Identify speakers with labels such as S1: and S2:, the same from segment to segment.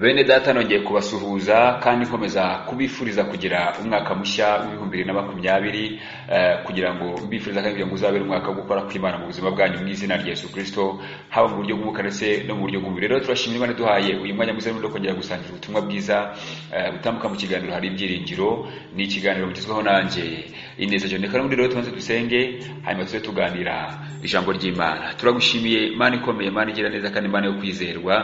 S1: bene data nongeye kubasuhuza kandi nkomeza kubifuriza kugira umwaka mushya w'ibihumbi bibiri na makumyabiri eh, kugira ngo mbifuriza kandi kugira ngo uzabere umwaka wo gukora kw'imana mu buzima bwanyu mu izina rya yesu kirisito haba mu buryo bw'umwuka ndetse no mu buryo bw'umubiri. Rero turashimira imana duhaye uyu mwanya mwiza no kongera gusangira ubutumwa bwiza eh, butambuka mu kiganiro hari ibyiringiro ni ikiganiro mugezweho nanjye. Ineza cyane kandi muri rero tumaze dusenge hanyuma tuze tuganira. Ijambo ry'imana. Turagushimiye imana ikomeye imana igira neza kandi imana yo kwizerwa.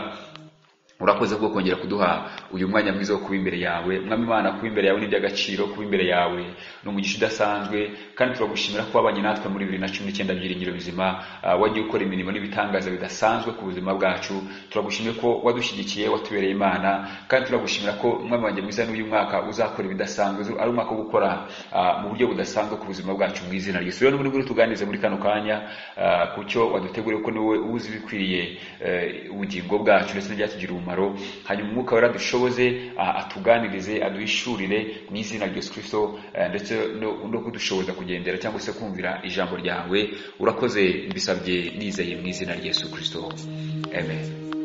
S1: Urakoze bwo kongera kuduha uyu mwanya mwiza wo kuba imbere yawe. Mwami imana kuba imbere yawe ni iby'agaciro kuba imbere yawe ni umugisha udasanzwe. Kandi turagushimira ko wabanye natwe muri bibiri na cumi n'icyenda byiringiro bizima uh, wagiye ukora imirimo n'ibitangaza bidasanzwe ku buzima bwacu. Turagushimiye ko wadushyigikiye watubereye imana. Kandi turagushimira ko mwami wanjye mwiza n'uyu mwaka uzakora ibidasanzwe ari umwaka wo gukora uh, mu buryo budasanzwe ku buzima bwacu mu izina ry'Yesu rero n'ubundi tuganirize muri kano kanya uh, ku cyo waduteguriye ko ni wowe uzi ibikwiriye ubugingo bwacu ndetse n'ibyatugirira umumaro umumaro hanyuma umwuka wera dushoboze atuganirize aduhishurire mu izina rya Yesu Kristo ndetse no kudushoboza kugendera cyangwa se kumvira ijambo ryawe urakoze mbisabye nizeye mu izina rya Yesu Kristo. Amen.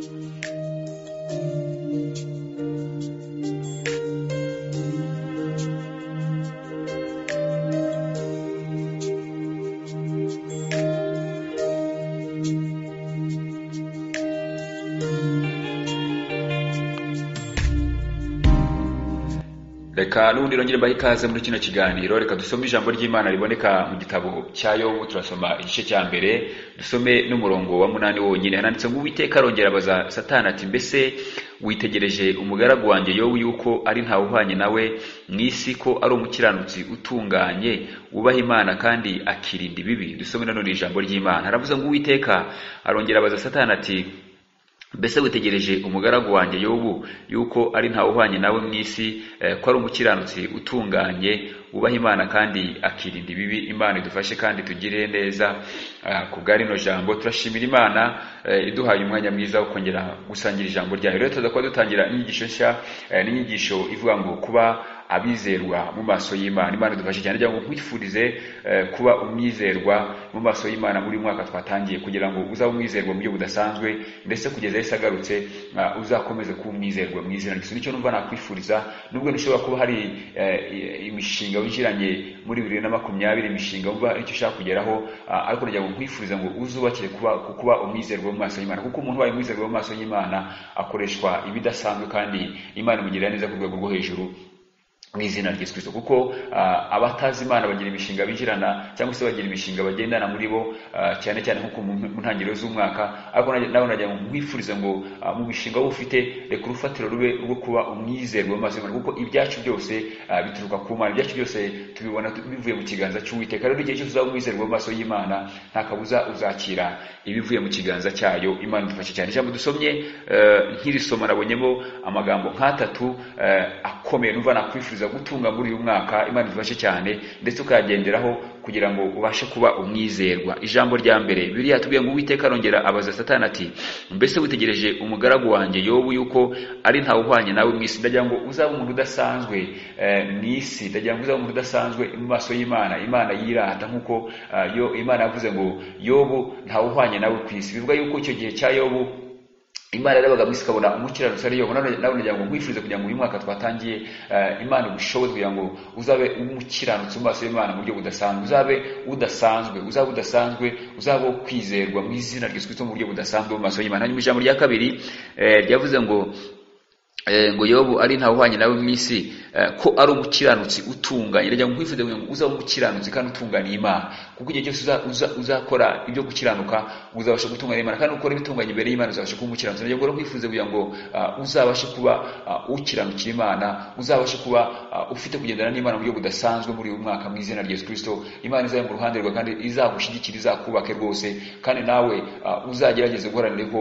S1: Reka n'ubundi rongere mbahe ikaze muri kino kiganiro. Reka dusome ijambo ry'imana riboneka mu gitabo cya yobu. Turasoma igice cya mbere dusome n'umurongo wa munani wonyine. Hananditse ngo uwiteka arongera abaza satani ati mbese witegereje umugaragu wanjye yobu yuko ari ntawe uhwanye nawe mu isi ko ari umukiranutsi utunganye wubaha imana kandi akirinda ibibi dusome nanone ijambo ry'imana. Haravuze ngo uwiteka arongera abaza satani ati mbese witegereje umugaragu wanjye yobu yuko ari ntawe uhwanye nawe mu isi ko ari umukiranutsi utunganye wubaha imana kandi akirinda ibibi. Imana idufashe kandi tugire neza ku bwa rino jambo. Turashimira imana iduhaye umwanya mwiza wo kongera gusangira ijambo ryayo. Rero tuza kuba dutangira inyigisho nshya n'inyigisho ivuga ngo kuba abizerwa mu maso y'imana. Imana idufashe cyane. Ngo nkwifurize kuba umwizerwa mu maso y'imana muri mwaka twatangiye. Kugira ngo uzabe umwizerwa mu buryo budasanzwe ndetse kugeza yahise agarutse uzakomeze kuba umwizerwa mu izina ryose ni cyo numva nakwifuriza nubwo nishobora kuba hari imishinga winjiranye muri bibiri na makumyabiri imishinga wumva icyo ushaka kugeraho ariko nagira ngo nkwifuriza ngo uzubakire kuba kuba umwizerwa mu maso y'imana. Kuko umuntu ubaye umwizerwa mu maso y'imana akoreshwa ibidasanzwe kandi imana imugirira neza ku rwego rwo hejuru mu izina rya Kristo. Kuko abatazi imana bagira imishinga binjirana cyangwa se bagira imishinga bagendana muri bo cyane cyane nko mu ntangiriro z'umwaka. Ariko nawe nagira ngo nkwifurize ngo mu mishinga wowe ufite reka urufatiro rube rwo kuba umwizerwa y'imana. Kuko ibyacu byose bituruka ku mana. Ibyacu byose tubibona bivuye mu kiganza cy'uwiteka. Rero igihe cyose uzaba umwizerwa mu maso y'imana nta kabuza uzakira ibivuye mu kiganza cyayo. Imana idufashe cyane. Ijambo dusomye nkirisoma nabonyemo amagambo nk'atatu akomeye. Numva nakwifuriza gutunga muri uyu mwaka imana idufashe cyane ndetse ukayagenderaho kugira ngo ubashe kuba umwizerwa. Ijambo rya mbere biriya tubwiye ngo uwiteka arongera abaza satani ati mbese witegereje umugaragu wanjye yobu yuko ari ntawe uhwanye nawe mu isi? Ndagira ngo uzabe umuntu udasanzwe mu isi. Ndagira ngo uzabe umuntu udasanzwe mu maso y'imana. Imana yirata nk'uko yo imana yavuze ngo yobu ntawe uhwanye nawe ku isi. Bivuga yuko icyo gihe cya yobu imana yarabaga mu isi ikabona umukiranutsi ari yobu nawe nagira ngo nkwifurize kugira ngo uyu mwaka twatangiye imana ubushobozi kugira ngo uzabe umukiranutsi mu maso y'imana mu buryo budasanzwe uzabe udasanzwe uzabe udasanzwe uzabe kwizerwa mu izina Kristo mu buryo budasanzwe mu maso y'imana hanyuma ijambo rya kabiri ryavuze ngo ngo yobu ari ntawe uhwanye nawe mu isi ko ari umukiranutsi utunganye ngo nkwifuze ngo uzaba umukiranutsi kandi utunganiye imana. Kuko igihe cyose uzakora ibyo gukiranuka uzabasha gutunganya imana. Kandi ukora ibitunganye imbere y'imana uzabasha kuba umukiranutsi. Ndagira ngo nkwifuze kugira ngo uzabashe kuba ukiranukira imana uzabashe kuba ufite kugendana n'imana mu buryo budasanzwe muri uyu mwaka mu izina rya Yesu Kristo. Imana izabe mu ruhande rwawe kandi izagushyigikira izakubake rwose. Kandi nawe uzagerageze guharanira ko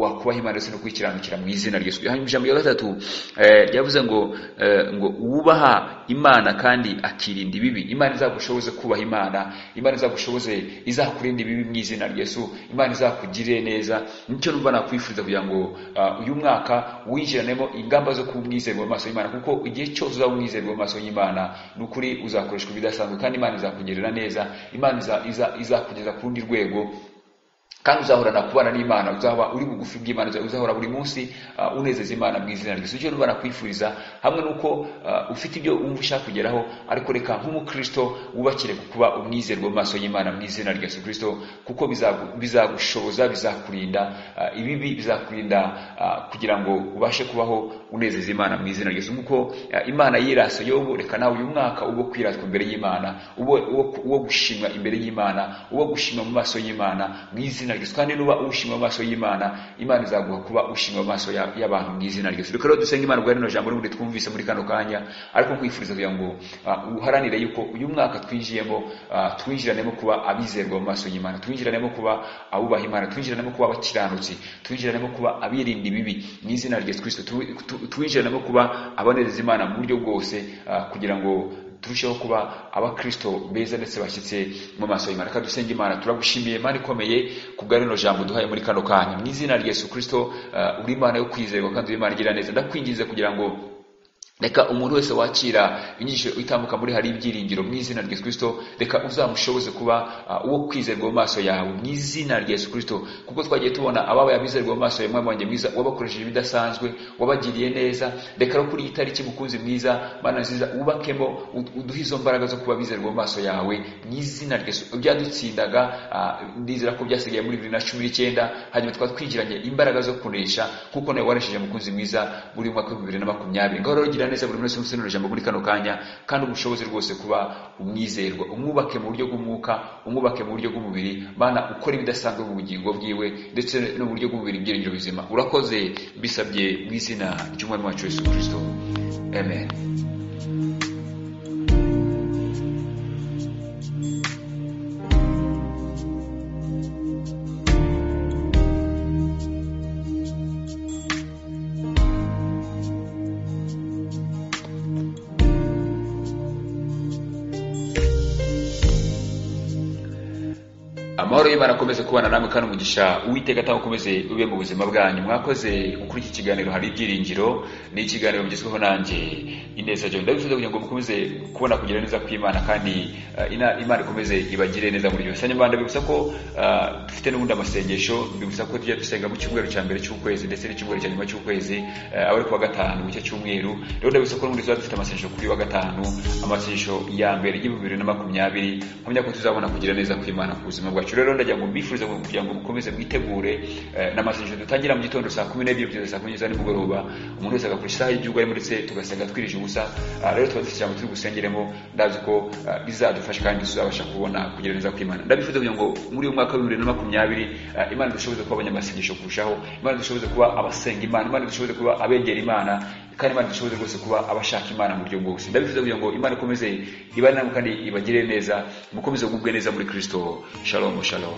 S1: wakubaha imana ndetse no kwikiranukira mu izina rya Yesu. Ijambo ryavuze ngo ngo wubaha imana kandi akirinda ibibi. Imana izagushoboze kubaha imana. Imana izagushoboze izakurinda ibibi mu izina rya Yesu. Imana izakugirire neza. Nicyo numva nakwifuriza kugira ngo uyu mwaka winjiranemo ingamba zo kuba umwizerwa mu maso y'imana. Kuko igihe cyose uzaba umwizerwa mu maso y'imana ni ukuri uzakoreshwa ibidasanzwe. Kandi imana izakugirira neza. Imana izakugeza ku rundi rwego. Kandi uzahorana kubana n'imana uzaba uri bugufi bw'imana uzahora buri munsi uh, unezeza imana mu izina rye icyo nubana kwifuriza hamwe nuko uh, ufite ibyo wumva ushaka kugeraho ariko reka nk'umukristo wubakire ku kuba umwizerwa mu maso y'imana mu izina rya yesu kristo kuko bizagu- bizagushoboza bizakurinda uh, ibibi bizakurinda kugira ngo ubashe kubaho unezeza imana mu izina yesu. Nk'uko uh, imana yirasa yobu reka nawe uyu mwaka uwo kwiratwa imbere y'imana uwo gushimwa imbere y'imana uwo gushimwa mu maso y'imana mu izina yesu. Kandi nuba ushimwa mu maso y'imana imana izaguha kuba ushimwa mu maso ya- y'abantu mu izina yesu. Reka rero dusenge imana ubwo rino jambo n'ubundi twumvise muri kano kanya ariko nkwifuriza kugira ngo uh, uharanire yuko uyu mwaka twinjiyemo uh, twinjiranemo kuba abizerwa mu maso y'imana twinjiranemo kuba abubaha imana twinjiranemo kuba abakiranutsi twinjiranemo kuba abirinda ibibi mu izina rya kristo. Tu- twinjiranemo kuba abanezeza imana mu buryo bwose uh, kugira ngo turusheho kuba abakristo beza ndetse bashyitse mu maso y'imana. Reka dusenge imana turagushimiye. Imana ikomeye ku bwa rino jambo duhaye muri kano kanya. Mu izina rya yesu kristo uh, uri imana yo kwizerwa kandi uri imana igira neza. Ndakwinginze kugira ngo reka umuntu wese wakira inyigisho itambuka muri hari ibyiringiro mu izina rya Kristo reka uzamushoboze kuba uh, uwo kwizerwa mu maso yawe mu izina rya Kristo. Kuko twagiye tubona ababaye abizerwa mu maso yawe mwami wanjye mwiza wabakoresheje ibidasanzwe wabagiriye neza. Reka no kuri iyi tariki mukunzi mwiza mana nziza wubakemo ud- uduhe izo mbaraga zo kuba bizerwa mu maso yawe mu izina rya Yesu. Ibyadutsindaga uh, ndizera ko byasigaye muri bibiri na cumi n'icyenda hanyuma tukaba twigiranye imbaraga zo kunesha kuko nawe waresheje mukunzi mwiza buri mwaka w'ibihumbi bibiri na makumyabiri. Ngaho rero neza buri wese umusenura ijambo muri kano kanya kandi umushobozi rwose kuba umwizerwa. Umwubake mu buryo bw'umwuka umwubake mu buryo bw'umubiri. Mana ukora ibidasanzwe mu bugingo bwiwe ndetse no mu buryo bw'umubiri ibyiringiro bizima urakoze bisabye mu izina ry'umwami wacu yesu kirisito amen. Amahoro y'imana akomeze kubana namwe kandi umugisha. Uwiteka atanga ukomeze ube mu buzima bwanyu. Mwakoze kuri iki kiganiro hari ibyiringiro ni ikiganiro mugezweho nanjye. Ineza jya ndabifuza kugira ngo mukomeze kubona kugira neza kw'imana kandi uh, imana ikomeze ibagire neza muri byose hanyuma ndabibutsa ko uh, dufite n'ubundi amasengesho mbibutsa ko tujya dusenga mu cyumweru cya mbere cy'ukwezi ndetse n'icyumweru cya nyuma cy'ukwezi uh, aba ari kuwa gatanu w'icyo cyumweru. Rero ndabibutsa ko n'ubundi tuba dufite amasengesho kuri wa gatanu amasengesho ya mbere y'ibihumbi bibiri na makumyabiri. Mpamya tuzabona kugira neza kw'imana ku buzima bwacu. Rero ndagira ngo mbifurize kugira ngo mukomeze mwitegure eh, n'amasengesho dutangira mu gitondo saa kumi n'ebyiri kugeza saa kumi za nimugoroba umuntu wese agakora isaha y'igihugu arimo ndetse tugasenga twirije ubusa. Ah, rero tuba dufite ijambo turi busengeremo ndazi ko ah, bizadufasha kandi tuzabasha kubona kugira neza kw'imana. Ndabifuza kugira ngo muri uyu mwaka wa bibiri na makumyabiri ah, imana dushoboze kuba abanyamasengesho kurushaho imana dushoboze kuba abasenga imana imana dushoboze kuba abegera imana kandi imana dushoboze rwose kuba abashaka imana mu buryo bwose ndabifuza kugira ngo imana ikomeze ibane namwe kandi ibagire neza mukomeze kugubwe neza muri kristo. Shalom shalom.